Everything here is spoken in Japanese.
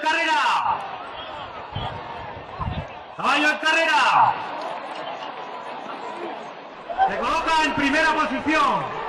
Carrera. Caballo en carrera. Se coloca en primera posición.